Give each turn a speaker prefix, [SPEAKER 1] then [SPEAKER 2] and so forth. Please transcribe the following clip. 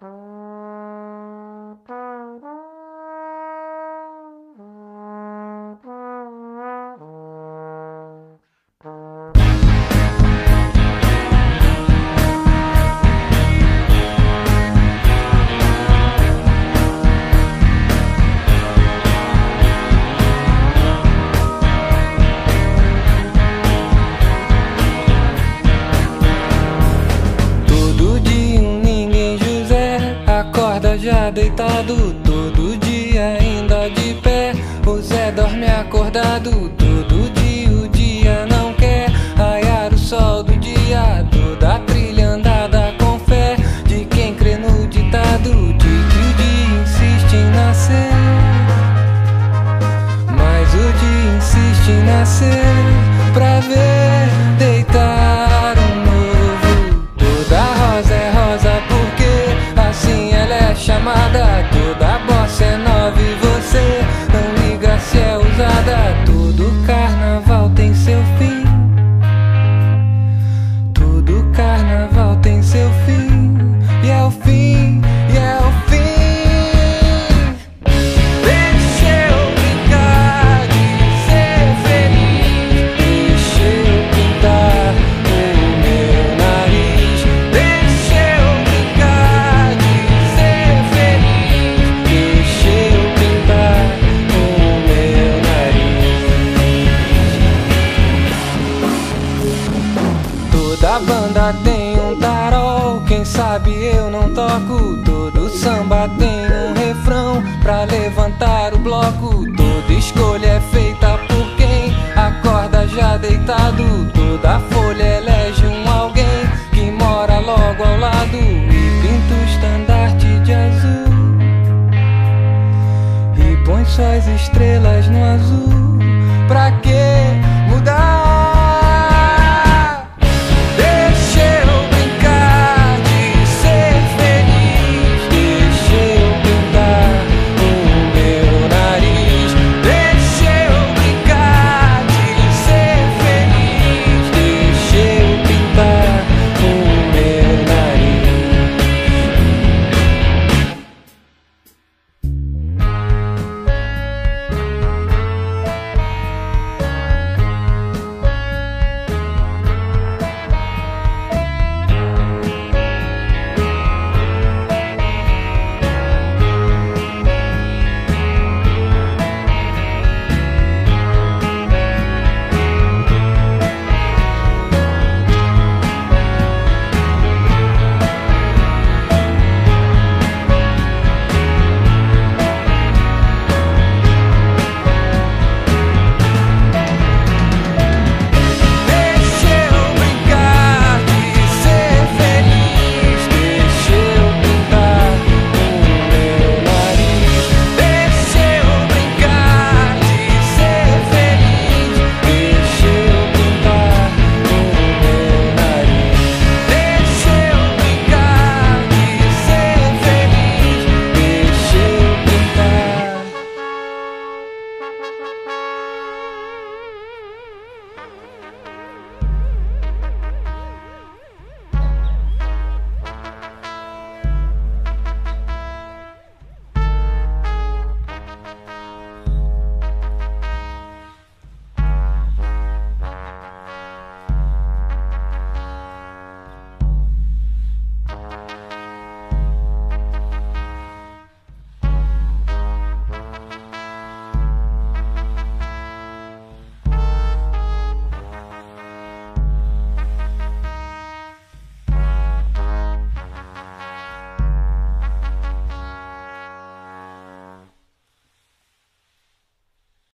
[SPEAKER 1] já deitado todo dia ainda de pé. O Zé dorme acordado todo dia. O dia não quer raiar o sol do dia. Sabe eu não toco. Todo samba tem um refrão pra levantar o bloco. Toda escolha é feita por quem acorda já deitado. Toda folha elege um alguém que mora logo ao lado e pinta o estandarte de azul e põe suas estrelas no azul.